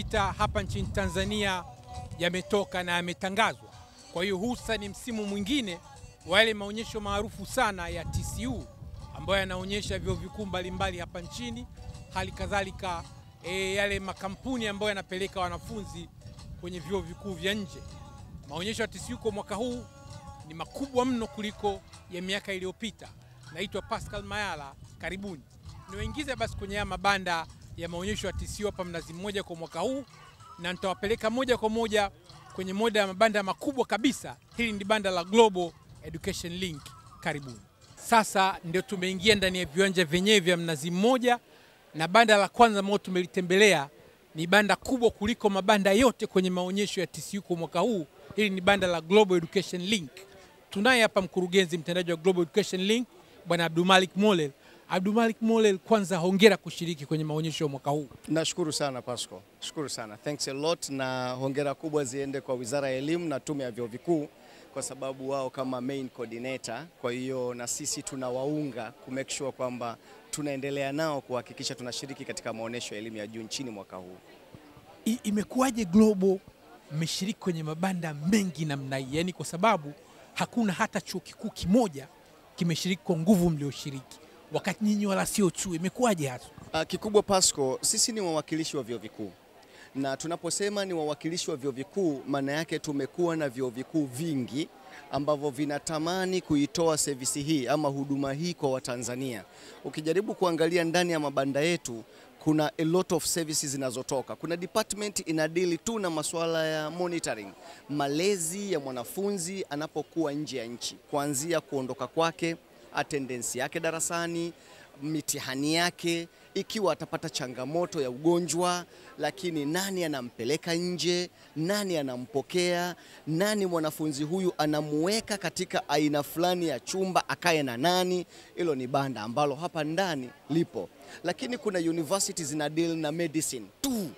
iliyopita hapa nchini Tanzania yametoka na yametangazwa. Kwa hiyo husa ni msimu mwingine wa yale maonyesho maarufu sana ya TCU ambayo yanaonyesha vyuo vikuu mbalimbali hapa nchini, hali kadhalika e, yale makampuni ambayo yanapeleka wanafunzi kwenye vyuo vikuu vya nje. Maonyesho ya TCU kwa mwaka huu ni makubwa mno kuliko ya miaka iliyopita. Naitwa Pascal Mayala, karibuni niwaingize basi kwenye haya mabanda ya maonyesho ya tc hapa Mnazi Mmoja kwa mwaka huu, na nitawapeleka moja kwa moja kwenye moja ya mabanda makubwa kabisa. Hili ni banda la Global Education Link. Karibuni. Sasa ndio tumeingia ndani ya viwanja vyenyewe vya Mnazi Mmoja, na banda la kwanza ambalo tumelitembelea ni banda kubwa kuliko mabanda yote kwenye maonyesho ya TCU kwa mwaka huu. Hili ni banda la Global Education Link. Tunaye hapa mkurugenzi mtendaji wa Global Education Link Bwana Abdulmalik Molel. Abdulmalik Molel, kwanza hongera kushiriki kwenye maonyesho ya mwaka huu. Nashukuru sana Pasco, shukuru sana, thanks a lot, na hongera kubwa ziende kwa Wizara ya Elimu na Tume ya Vyuo Vikuu kwa sababu wao kama main coordinator, kwa hiyo na sisi tunawaunga ku make sure kwamba tunaendelea nao kuhakikisha tunashiriki katika maonyesho ya elimu ya juu nchini mwaka huu. imekuaje imekuwaje Global mmeshiriki kwenye mabanda mengi namna hii? Yaani kwa sababu hakuna hata chuo kikuu kimoja kimeshiriki kwa nguvu mlioshiriki, wakati nyinyi wala sio chuo. Imekuwaje hasa? Uh, kikubwa Pasco, sisi ni wawakilishi wa vyuo vikuu na tunaposema ni wawakilishi wa vyuo vikuu, maana yake tumekuwa na vyuo vikuu vingi ambavyo vinatamani kuitoa sevisi hii ama huduma hii kwa Watanzania. Ukijaribu kuangalia ndani ya mabanda yetu kuna a lot of services zinazotoka. Kuna department inadili tu na masuala ya monitoring, malezi ya mwanafunzi anapokuwa nje ya nchi, kuanzia kuondoka kwake, attendance yake darasani, mitihani yake, ikiwa atapata changamoto ya ugonjwa, lakini nani anampeleka nje, nani anampokea, nani mwanafunzi huyu anamuweka katika aina fulani ya chumba akae na nani. Hilo ni banda ambalo hapa ndani lipo, lakini kuna university zina deal na medicine tu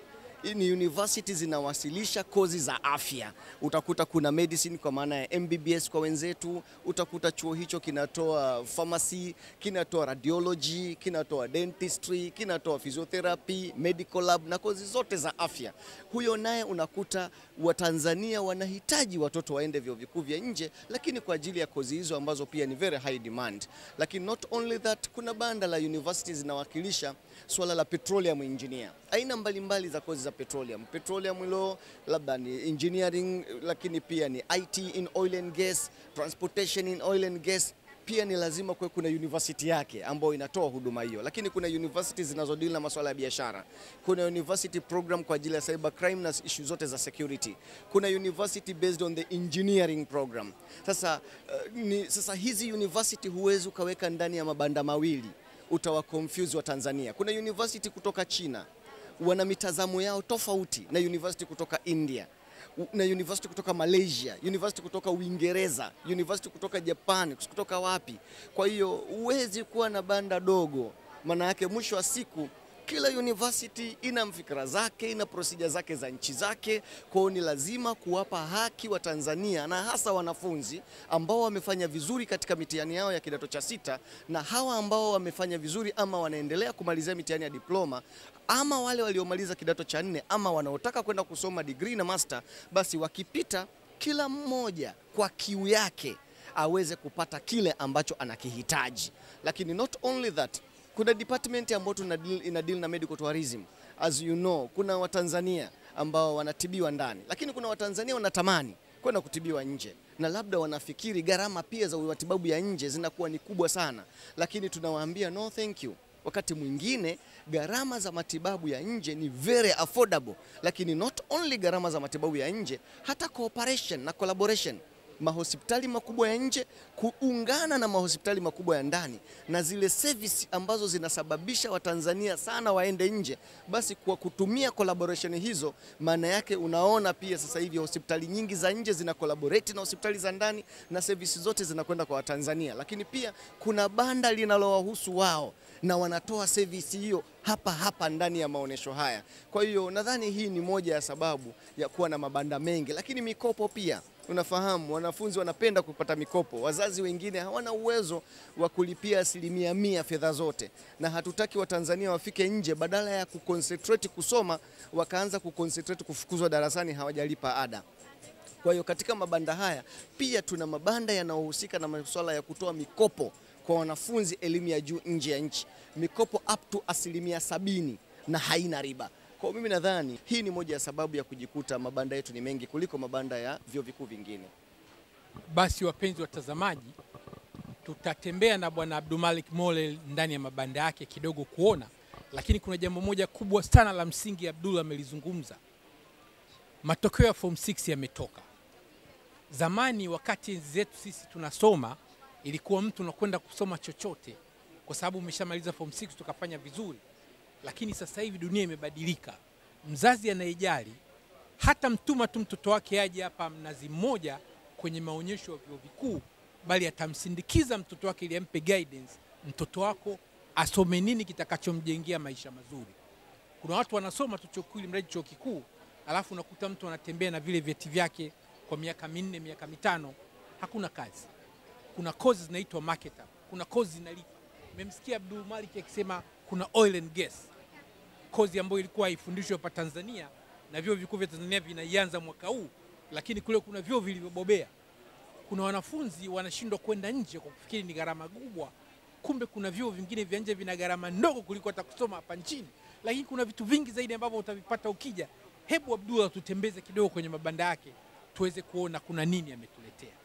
ni university zinawasilisha kozi za afya. Utakuta kuna medicine kwa maana ya MBBS kwa wenzetu, utakuta chuo hicho kinatoa pharmacy, kinatoa radiology, kinatoa dentistry, kinatoa physiotherapy, medical lab na kozi zote za afya. Huyo naye unakuta Watanzania wanahitaji watoto waende vyuo vikuu vya nje, lakini kwa ajili ya kozi hizo ambazo pia ni very high demand. Lakini not only that, kuna banda la university zinawakilisha swala la petroleum engineer, aina mbalimbali mbali za kozi za petroleum. Petroleum ilo labda ni engineering, lakini pia ni IT in oil and gas, transportation in oil and gas pia ni lazima kuwe kuna university yake ambayo inatoa huduma hiyo, lakini kuna university zinazodili na masuala ya biashara. Kuna university program kwa ajili ya cyber crime na issue zote za security. Kuna university based on the engineering program. Sasa, uh, ni, sasa hizi university huwezi ukaweka ndani ya mabanda mawili, utawa confuse wa Tanzania. Kuna university kutoka China wana mitazamo yao tofauti na university kutoka India na university kutoka Malaysia, university kutoka Uingereza, university kutoka Japan, kutoka wapi. Kwa hiyo huwezi kuwa na banda dogo, maana yake mwisho wa siku kila university ina mfikira zake, ina procedure zake za nchi zake. Kwao ni lazima kuwapa haki wa Tanzania na hasa wanafunzi ambao wamefanya vizuri katika mitihani yao ya kidato cha sita na hawa ambao wamefanya vizuri ama wanaendelea kumalizia mitihani ya diploma ama wale waliomaliza kidato cha nne ama wanaotaka kwenda kusoma degree na master, basi wakipita, kila mmoja kwa kiu yake aweze kupata kile ambacho anakihitaji. Lakini not only that, kuna department ambayo tuna ina deal na medical tourism. As you know, kuna Watanzania ambao wanatibiwa ndani, lakini kuna Watanzania wanatamani kwenda kutibiwa nje na labda wanafikiri gharama pia za matibabu ya nje zinakuwa ni kubwa sana, lakini tunawaambia no thank you. Wakati mwingine gharama za matibabu ya nje ni very affordable, lakini not only gharama za matibabu ya nje, hata cooperation na collaboration mahospitali makubwa ya nje kuungana na mahospitali makubwa ya ndani na zile service ambazo zinasababisha Watanzania sana waende nje, basi kwa kutumia collaboration hizo, maana yake unaona pia sasa hivi hospitali nyingi za nje zina collaborate na hospitali za ndani na service zote zinakwenda kwa Watanzania, lakini pia kuna banda linalowahusu wao na wanatoa service hiyo hapa hapa ndani ya maonyesho haya. Kwa hiyo nadhani hii ni moja ya sababu ya kuwa na mabanda mengi, lakini mikopo pia Unafahamu, wanafunzi wanapenda kupata mikopo. Wazazi wengine hawana uwezo wa kulipia asilimia mia fedha zote, na hatutaki Watanzania wafike nje, badala ya kuconcentrate kusoma, wakaanza kuconcentrate kufukuzwa darasani, hawajalipa ada. Kwa hiyo katika mabanda haya pia tuna mabanda yanayohusika na masuala ya kutoa mikopo kwa wanafunzi elimu ya juu nje ya nchi, mikopo up to asilimia sabini na haina riba. Kwa mimi nadhani hii ni moja ya sababu ya kujikuta mabanda yetu ni mengi kuliko mabanda ya vyuo vikuu vingine. Basi wapenzi watazamaji, tutatembea na bwana Abdulmalik Mole ndani ya mabanda yake kidogo kuona, lakini kuna jambo moja kubwa sana la msingi Abdul amelizungumza. Matokeo ya form 6 yametoka. Zamani wakati enzi zetu sisi tunasoma, ilikuwa mtu unakwenda kusoma chochote kwa sababu umeshamaliza form 6 tukafanya vizuri lakini sasa hivi dunia imebadilika. Mzazi anayejali hata mtuma tu mtoto wake aje hapa Mnazi Mmoja kwenye maonyesho ya vyuo vikuu, bali atamsindikiza mtoto wake ili ampe guidance, mtoto wako asome nini kitakachomjengea maisha mazuri. Kuna watu wanasoma tu chuo kikuu mradi chuo kikuu, alafu unakuta mtu anatembea na vile vyeti vyake kwa miaka minne, miaka mitano, hakuna kazi. Kuna kozi zinaitwa marketer, kuna kozi zinalipa. Mmemsikia Abdul Malik akisema kuna oil and gas kozi ambayo ilikuwa haifundishwi hapa Tanzania na vyuo vikuu vya Tanzania vinaianza mwaka huu, lakini kule kuna vyuo vilivyobobea. Kuna wanafunzi wanashindwa kwenda nje kwa kufikiri ni gharama kubwa, kumbe kuna vyuo vingine vya nje vina gharama ndogo kuliko hata kusoma hapa nchini, lakini kuna vitu vingi zaidi ambavyo utavipata ukija. Hebu Abdullah tutembeze kidogo kwenye mabanda yake tuweze kuona kuna nini ametuletea.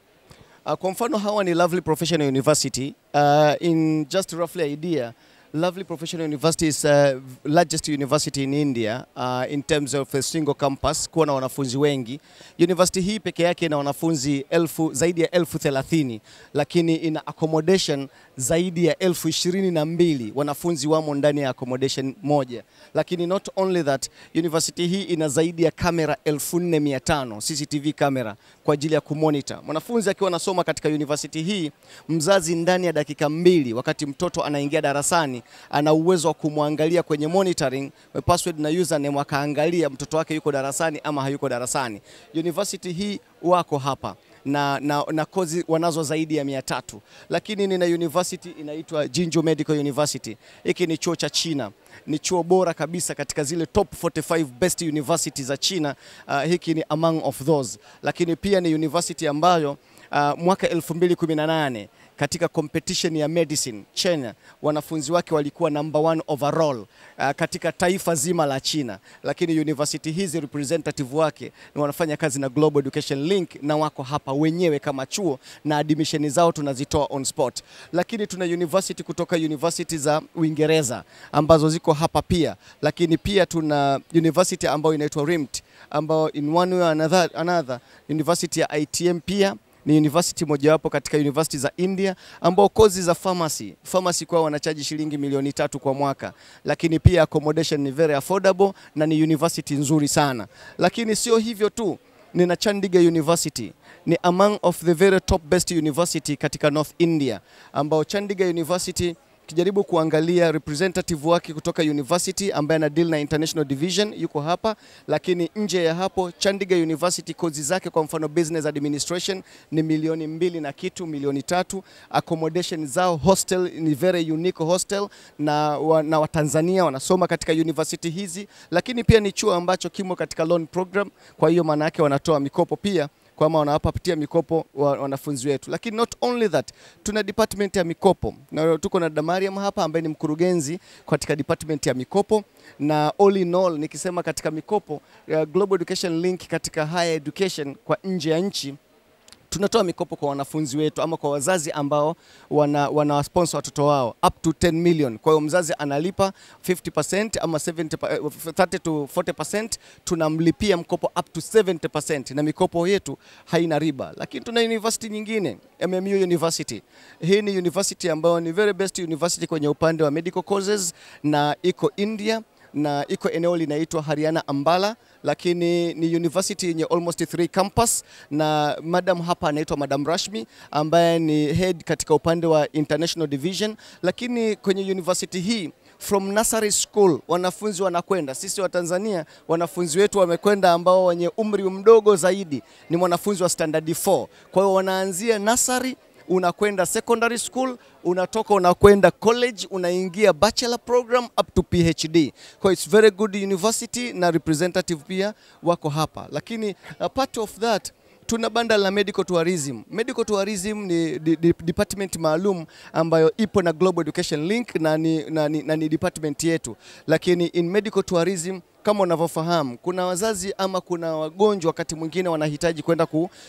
Uh, kwa mfano hawa ni Lovely Professional University. Uh, in just roughly idea Lovely Professional University is uh, largest university in India uh, in terms of a single campus, kuwa na wanafunzi wengi. University hii peke yake ina wanafunzi elfu, zaidi ya elfu thelathini lakini ina accommodation zaidi ya elfu ishirini na mbili wanafunzi wamo ndani ya accommodation moja. Lakini not only that, university hii ina zaidi ya kamera 4500 CCTV kamera kwa ajili ya kumonitor. Mwanafunzi akiwa anasoma katika university hii, mzazi ndani ya dakika mbili wakati mtoto anaingia darasani ana uwezo wa kumwangalia kwenye monitoring password na username, akaangalia mtoto wake yuko darasani ama hayuko darasani. University hii wako hapa na, na, na kozi wanazo zaidi ya mia tatu, lakini nina university inaitwa Jinju Medical University. Hiki ni chuo cha China, ni chuo bora kabisa katika zile top 45 best university za China. Uh, hiki ni among of those, lakini pia ni university ambayo uh, mwaka 2018 katika competition ya medicine China, wanafunzi wake walikuwa number one overall uh, katika taifa zima la China, lakini university hizi representative wake ni wanafanya kazi na Global Education Link na wako hapa wenyewe kama chuo na admission zao tunazitoa on spot, lakini tuna university kutoka university za Uingereza ambazo ziko hapa pia, lakini pia tuna university ambayo inaitwa RIMT ambayo in one way or another, another university ya ITM pia ni university mojawapo katika university za India ambao kozi za pharmacy pharmacy kwao wanachaji shilingi milioni tatu kwa mwaka, lakini pia accommodation ni very affordable na ni university nzuri sana. Lakini sio hivyo tu, nina Chandigarh University ni among of the very top best university katika North India, ambao Chandigarh University kijaribu kuangalia representative wake kutoka university ambaye ana deal na international division yuko hapa, lakini nje ya hapo Chandigarh University kozi zake kwa mfano business administration ni milioni mbili na kitu, milioni tatu. Accommodation zao hostel ni very unique hostel na, wa, na Watanzania wanasoma katika university hizi, lakini pia ni chuo ambacho kimo katika loan program, kwa hiyo maana yake wanatoa mikopo pia kwamba wanawapatia mikopo wa, wanafunzi wetu, lakini not only that, tuna department ya mikopo. Na tuko na Damariam hapa ambaye ni mkurugenzi katika department ya mikopo, na all in all nikisema katika mikopo uh, Global Education Link katika higher education kwa nje ya nchi tunatoa mikopo kwa wanafunzi wetu ama kwa wazazi ambao wana, wana sponsor watoto wao up to 10 million. Kwa hiyo mzazi analipa 50% ama 70, 30 to 40%, tunamlipia mkopo up to 70%, na mikopo yetu haina riba. Lakini tuna university nyingine, MMU University. Hii ni university ambayo ni very best university kwenye upande wa medical courses na iko India na iko eneo linaitwa Hariana Ambala, lakini ni university yenye almost three campus, na madam hapa anaitwa Madam Rashmi ambaye ni head katika upande wa international division. Lakini kwenye university hii from nursery school wanafunzi wanakwenda. Sisi wa Tanzania wanafunzi wetu wamekwenda ambao wenye umri mdogo zaidi ni mwanafunzi wa standard 4. Kwa hiyo wanaanzia nursery unakwenda secondary school, unatoka unakwenda college, unaingia bachelor program up to PhD. Kwa it's very good university na representative pia wako hapa, lakini uh, part of that tuna banda la medical tourism. Medical tourism ni di, di, department maalum ambayo ipo na Global Education Link na ni, na, ni, na ni department yetu, lakini in medical tourism kama unavyofahamu kuna wazazi ama kuna wagonjwa wakati mwingine wanahitaji kwenda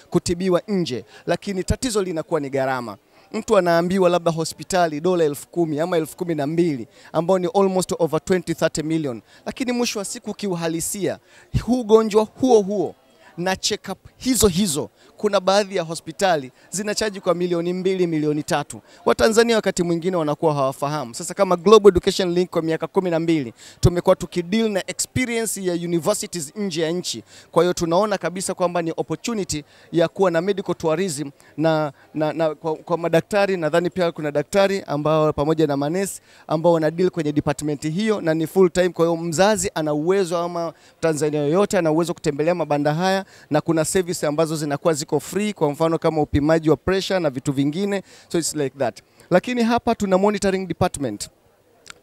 kutibiwa nje, lakini tatizo linakuwa ni gharama. Mtu anaambiwa labda hospitali dola elfu kumi ama elfu kumi na mbili ambao ni almost over 20 30 million, lakini mwisho wa siku kiuhalisia huu ugonjwa huo huo na check up hizo hizo, kuna baadhi ya hospitali zinachaji kwa milioni mbili, milioni tatu. Watanzania wakati mwingine wanakuwa hawafahamu. Sasa kama Global Education Link kwa miaka kumi na mbili tumekuwa tukideal na experience ya universities nje ya nchi, kwa hiyo tunaona kabisa kwamba ni opportunity ya kuwa na medical tourism na, na, na kwa, kwa madaktari nadhani pia kuna daktari ambao pamoja na manesi ambao wana deal kwenye department hiyo na ni full time. Kwa hiyo mzazi ana uwezo ama Tanzania yoyote ana uwezo kutembelea mabanda haya na kuna service ambazo zinakuwa ziko free, kwa mfano kama upimaji wa pressure na vitu vingine, so it's like that. Lakini hapa tuna monitoring department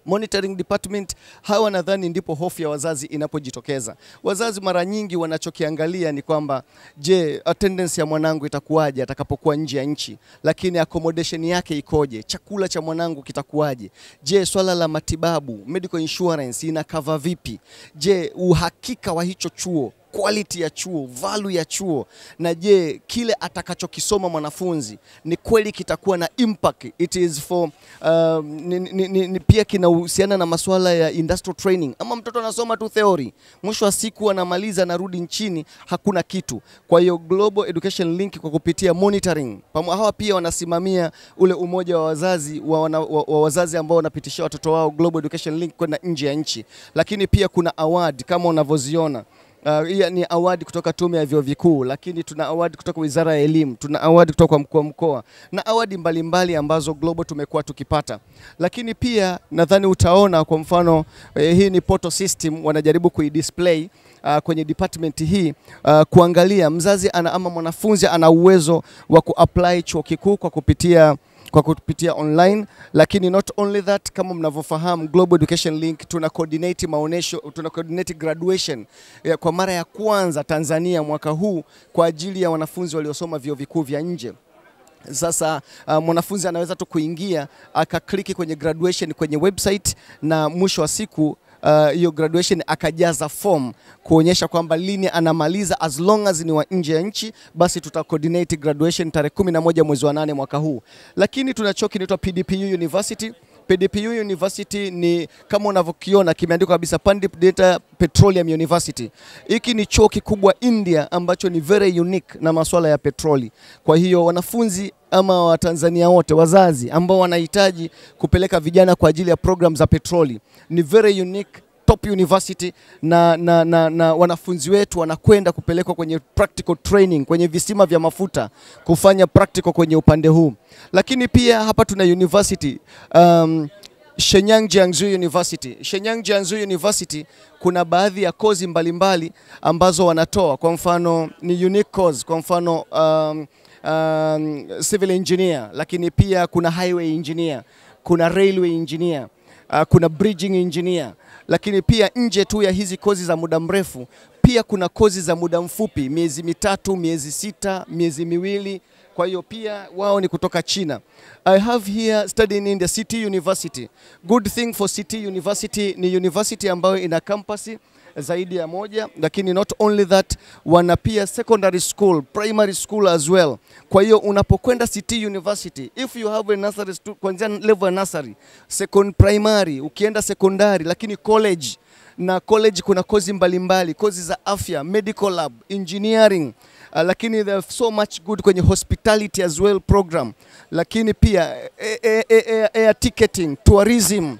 monitoring department, hawa nadhani ndipo hofu ya wazazi inapojitokeza. Wazazi mara nyingi wanachokiangalia ni kwamba je, attendance ya mwanangu itakuwaje atakapokuwa nje ya nchi, lakini accommodation yake ikoje? Chakula cha mwanangu kitakuwaje? Je, swala la matibabu, medical insurance ina cover vipi? Je, uhakika wa hicho chuo quality ya chuo, value ya chuo, na je kile atakachokisoma mwanafunzi ni kweli kitakuwa na impact, it is for uh, ni, ni, ni, ni pia kinahusiana na masuala ya industrial training, ama mtoto anasoma tu theory, mwisho wa siku anamaliza anarudi nchini hakuna kitu. Kwa hiyo Global Education Link kwa kupitia monitoring pamoja, hawa pia wanasimamia ule umoja wa wazazi wa, wana, wa, wa wazazi ambao wanapitishia watoto wao Global Education Link kwenda nje ya nchi, lakini pia kuna award kama unavyoziona Uh, ni awadi kutoka Tume ya Vyuo Vikuu, lakini tuna awadi kutoka Wizara ya Elimu, tuna awadi kutoka kwa mkuu wa mkoa na awadi mbalimbali mbali ambazo Global tumekuwa tukipata. Lakini pia nadhani utaona kwa mfano eh, hii ni portal system wanajaribu kuidisplay uh, kwenye department hii uh, kuangalia mzazi ana, ama mwanafunzi ana uwezo wa kuapply chuo kikuu kwa kupitia kwa kupitia online, lakini not only that, kama mnavyofahamu Global Education Link tuna coordinate maonesho, tuna coordinate graduation ya kwa mara ya kwanza Tanzania mwaka huu kwa ajili ya wanafunzi waliosoma vyuo vikuu vya nje. Sasa uh, mwanafunzi anaweza tu kuingia akakliki kwenye graduation kwenye website na mwisho wa siku hiyo uh, graduation akajaza form kuonyesha kwamba lini anamaliza, as long as ni wa nje ya nchi, basi tuta coordinate graduation tarehe 11 mwezi wa nane mwaka huu. Lakini tuna chuo kinaitwa PDPU University. PDPU University ni kama unavyokiona kimeandikwa kabisa Pandip Data Petroleum University. Hiki ni chuo kikubwa India ambacho ni very unique na masuala ya petroli. Kwa hiyo wanafunzi ama Watanzania wote wazazi ambao wanahitaji kupeleka vijana kwa ajili ya program za petroli. Ni very unique top university na, na, na, na wanafunzi wetu wanakwenda kupelekwa kwenye practical training kwenye visima vya mafuta kufanya practical kwenye upande huu, lakini pia hapa tuna university um, Shenyang Jiangsu University. Shenyang Jiangsu University kuna baadhi ya kozi mbalimbali ambazo wanatoa, kwa mfano ni unique course, kwa mfano um, um, civil engineer, lakini pia kuna highway engineer, kuna railway engineer, uh, kuna bridging engineer, lakini pia nje tu ya hizi kozi za muda mrefu pia kuna kozi za muda mfupi, miezi mitatu, miezi sita, miezi miwili. Kwa hiyo pia wao ni kutoka China. I have here studying in the City University. Good thing for City University ni university ambayo ina campus zaidi ya moja, lakini not only that, wana pia secondary school, primary school as well. Kwa hiyo unapokwenda City University, if you have a nursery kuanzia level ya nursery, second primary, ukienda sekondari, lakini college na college kuna kozi mbalimbali, kozi za afya, medical lab, engineering uh, lakini there so much good kwenye hospitality as well program, lakini pia air, air, air, air ticketing, tourism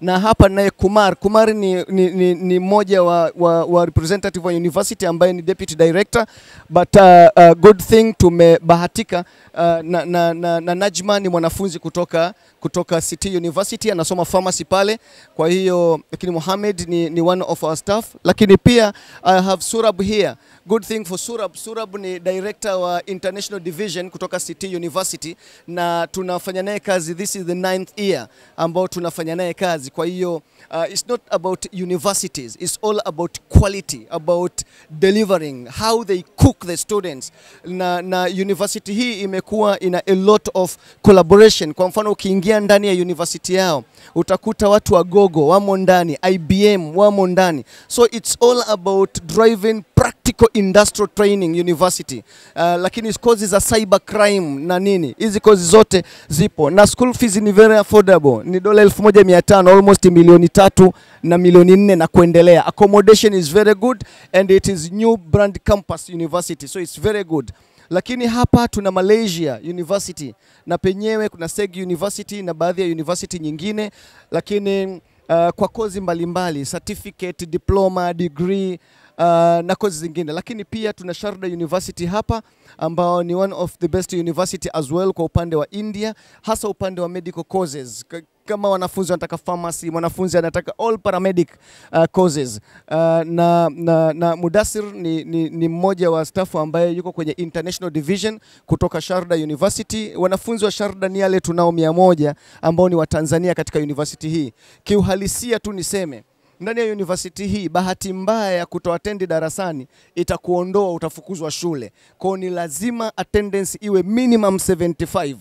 na hapa naye Kumar. Kumar ni, ni, ni, ni mmoja wa, wa, wa representative wa university ambaye ni deputy director but uh, uh, good thing tumebahatika uh, na, na, na, na Najma ni mwanafunzi kutoka kutoka City University anasoma pharmacy pale. Kwa hiyo lakini Mohamed ni, ni one of our staff, lakini pia I have Surab here. Good thing for Surab. Surab ni director wa international division kutoka City University na tunafanya naye kazi, this is the ninth year ambao tunafanya naye kazi. Kwa hiyo uh, it's not about universities, it's all about quality, about delivering, how they cook the students. Na, na university hii imekuwa ina a lot of collaboration. Kwa mfano ukiingia ndani ya university yao utakuta watu wa Gogo wamo ndani, IBM wamo ndani, so it's all about driving practical industrial training university. Uh, lakini kozi za cyber crime na nini, hizi kozi zote zipo na school fees ni very affordable, ni dola 1500 almost milioni tatu na milioni nne na kuendelea. Accommodation is very good and it is new brand campus university so it's very good. Lakini hapa tuna Malaysia University na penyewe kuna Seg University na baadhi ya university nyingine, lakini uh, kwa kozi mbalimbali mbali, certificate, diploma, degree uh, na kozi zingine, lakini pia tuna Sharda University hapa ambao ni one of the best university as well kwa upande wa India, hasa upande wa medical courses kama wanafunzi wanataka pharmacy, mwanafunzi anataka all paramedic uh, courses uh, na, na, na Mudasir ni, ni, ni mmoja wa staff ambaye yuko kwenye international division kutoka Sharda University. Wanafunzi wa Sharda ni yale tunao mia moja ambao ni wa Tanzania katika university hii. Kiuhalisia tu niseme ndani ya university hii, bahati mbaya ya kutoatendi darasani itakuondoa, utafukuzwa shule. Kwao ni lazima attendance iwe minimum 75%,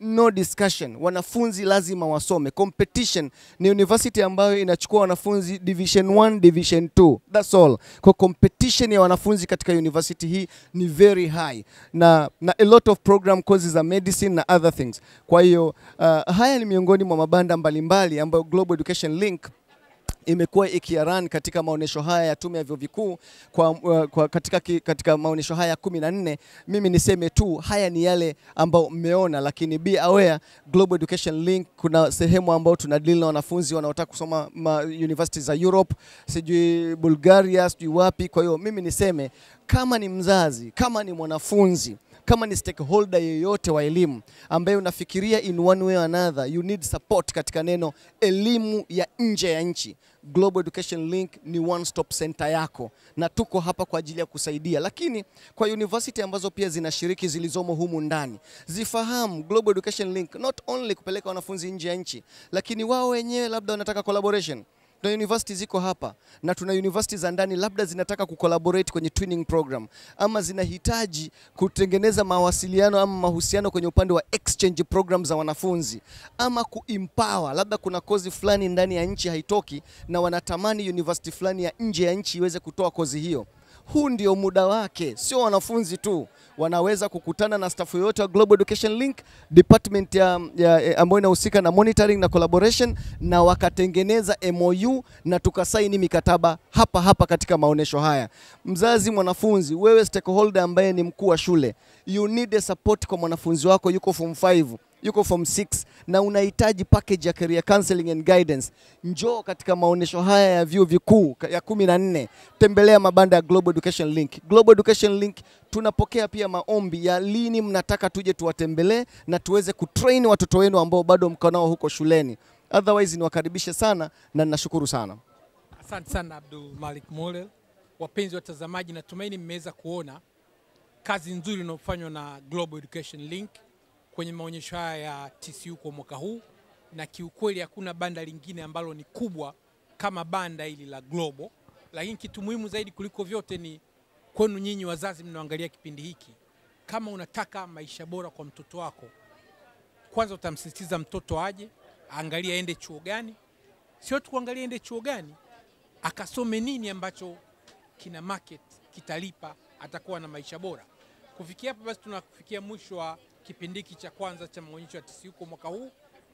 no discussion. Wanafunzi lazima wasome. Competition ni university ambayo inachukua wanafunzi division 1, division 2, that's all. Kwa competition ya wanafunzi katika university hii ni very high na, na a lot of program courses za medicine na other things. Kwa hiyo uh, haya ni miongoni mwa mabanda mbalimbali ambayo Global Education Link imekuwa ikiaran katika maonyesho haya ya tume ya vyuo vikuu kwa, uh, kwa katika, katika maonyesho haya kumi na nne. Mimi niseme tu haya ni yale ambayo mmeona, lakini be aware Global Education Link kuna sehemu tuna deal na wanafunzi wanaotaka kusoma ma university za Europe, sijui Bulgaria, sijui wapi. Kwa hiyo mimi niseme kama ni mzazi, kama ni mwanafunzi kama ni stakeholder yeyote wa elimu ambaye unafikiria in one way or another you need support katika neno elimu ya nje ya nchi, Global Education Link ni one stop center yako, na tuko hapa kwa ajili ya kusaidia. Lakini kwa university ambazo pia zinashiriki zilizomo humu ndani zifahamu Global Education Link not only kupeleka wanafunzi nje ya nchi, lakini wao wenyewe labda wanataka collaboration Tuna university ziko hapa na tuna university za ndani labda zinataka kucollaborate kwenye twinning program ama zinahitaji kutengeneza mawasiliano ama mahusiano kwenye upande wa exchange program za wanafunzi ama kuempower, labda kuna kozi fulani ndani ya nchi haitoki na wanatamani university fulani ya nje ya nchi iweze kutoa kozi hiyo. Huu ndio muda wake, sio wanafunzi tu. Wanaweza kukutana na staff yoyote wa Global Education Link department ya, ya, ambayo inahusika na monitoring na collaboration, na wakatengeneza MOU na tukasaini mikataba hapa hapa katika maonyesho haya. Mzazi, mwanafunzi, wewe stakeholder ambaye ni mkuu wa shule, you need a support kwa mwanafunzi wako yuko form 5 yuko form 6 na unahitaji package ya career counseling and guidance, njoo katika maonyesho haya ya vyuo vikuu ya kumi na nne. Tembelea mabanda ya Global Education Link. Global Education Link tunapokea pia maombi ya lini mnataka tuje tuwatembelee na tuweze kutrain watoto wenu ambao bado mko nao huko shuleni. Otherwise niwakaribishe sana na ninashukuru sana. Asante sana Abdul Malik Molel. Wapenzi watazamaji, natumaini mmeweza kuona kazi nzuri inayofanywa na Global Education Link kwenye maonyesho haya ya TCU kwa mwaka huu, na kiukweli hakuna banda lingine ambalo ni kubwa kama banda hili la Global. Lakini kitu muhimu zaidi kuliko vyote ni kwenu nyinyi wazazi mnaoangalia kipindi hiki, kama unataka maisha bora kwa mtoto wako, kwanza utamsisitiza mtoto aje, aangalie aende chuo gani, sio tu kuangalia aende chuo gani, akasome nini ambacho kina market, kitalipa, atakuwa na maisha bora. Kufikia hapa basi, tunafikia mwisho wa kipindi hiki cha kwanza cha maonyesho ya TCU mwaka huu,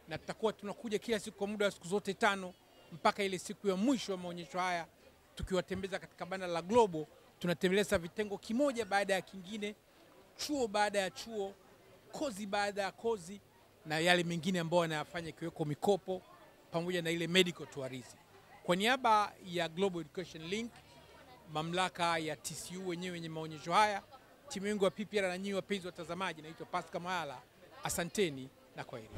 na tutakuwa tunakuja kila siku kwa muda wa siku zote tano mpaka ile siku ya mwisho wa maonyesho haya, tukiwatembeza katika banda la Global. Tunatembeleza vitengo kimoja baada ya kingine, chuo baada ya chuo, kozi baada ya kozi, na yale mengine ambayo wanayafanya ikiweko mikopo pamoja na ile medical tourism. Kwa niaba ya Global Education Link, mamlaka ya TCU wenyewe wenye maonyesho haya, timu yangu ya PPR na nyinyi wapenzi watazamaji, naitwa Pascal Mayala, asanteni na kwaheri.